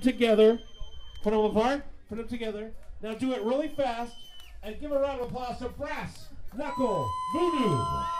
together. Put them apart. Put them together. Now do it really fast and give a round of applause to Brass Knuckle Voodoo.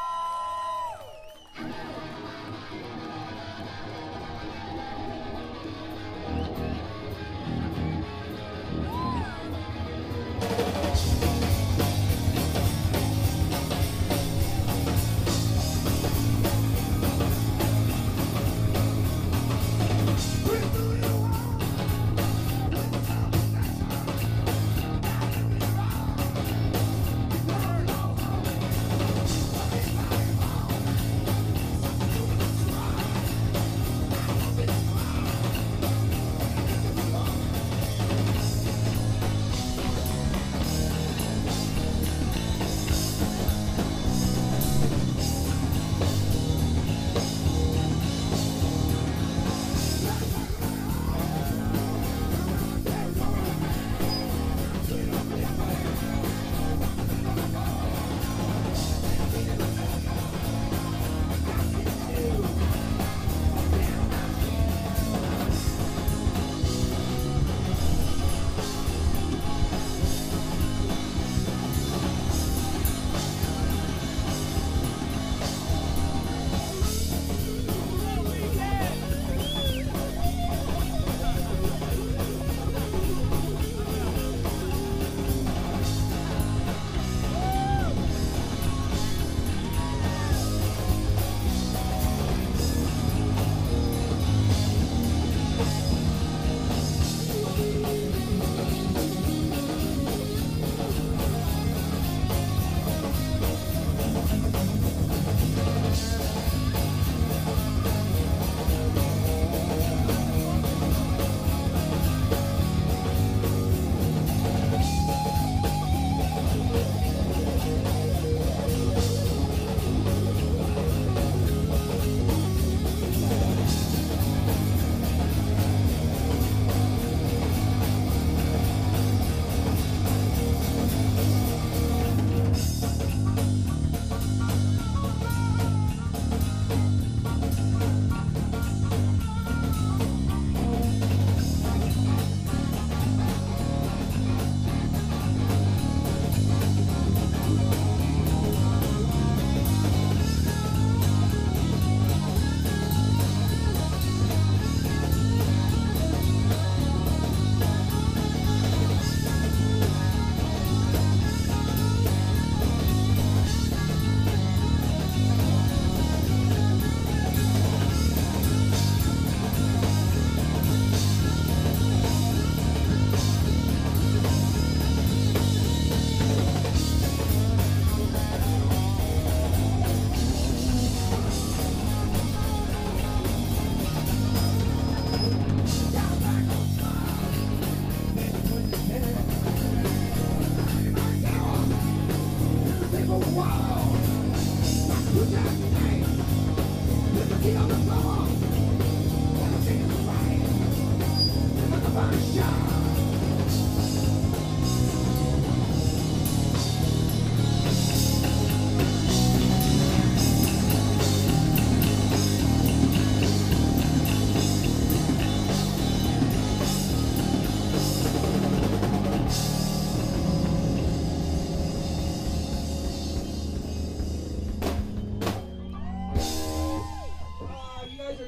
Iya, kan,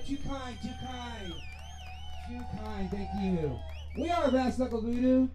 You guys are too kind, too kind. Too kind, thank you. We are Brass Knuckle Voodoo.